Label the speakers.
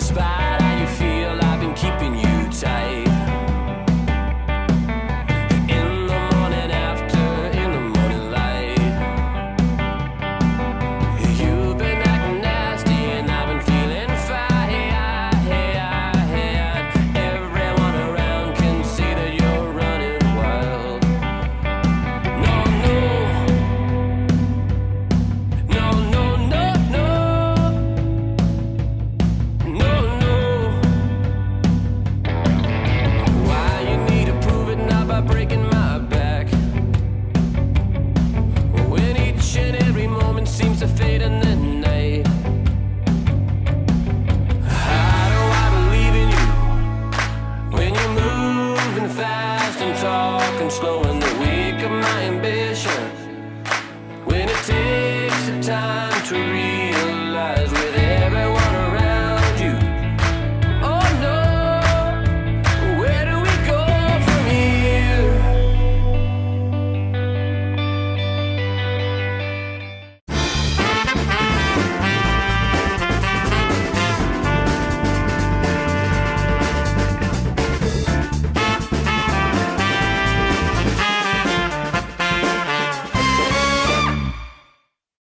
Speaker 1: is back. walking fast and talking slow in the wake of my ambition. When it takes the time to read.